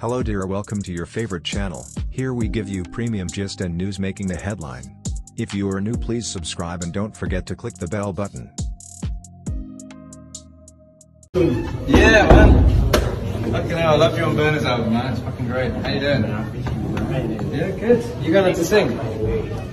Hello dear welcome to your favorite channel, here we give you premium gist and news making the headline. If you are new please subscribe and don't forget to click the bell button. Yeah, man. Fucking hell, I love you on Burna's album, man. It's fucking great. How you doing? Yeah, good. You going to sing?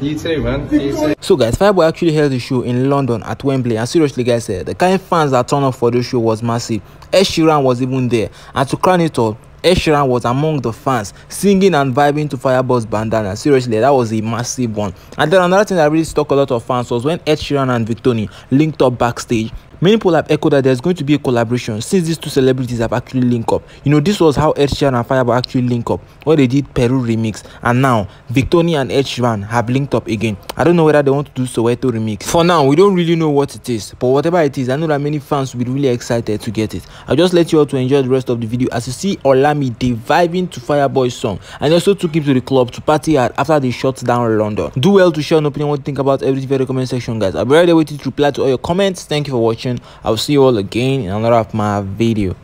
You too, man. You too. So guys, Fireboy actually held a show in London at Wembley and seriously guys, uh, the kind of fans that turned up for the show was massive. Ed Sheeran was even there and to crown it all, Ed Sheeran was among the fans singing and vibing to Fireboy's bandana. Seriously, that was a massive one. And then another thing that really stuck a lot of fans was when Ed Sheeran and Victony linked up backstage Many people have echoed that there's going to be a collaboration since these two celebrities have actually linked up. You know, this was how Ed Sheeran and Fireboy actually linked up when they did Peru remix, and now Victony and Ed Sheeran have linked up again. I don't know whether they want to do Soweto remix. For now, we don't really know what it is, but whatever it is, I know that many fans will be really excited to get it. I'll just let you all to enjoy the rest of the video as you see Olamide vibing to Fireboy's song, and also took him to the club to party hard after they shut down London. Do well to share an opinion what you think about everything in the comment section, guys. I'll be right there waiting to reply to all your comments. Thank you for watching watching. I will see you all again in another of my video.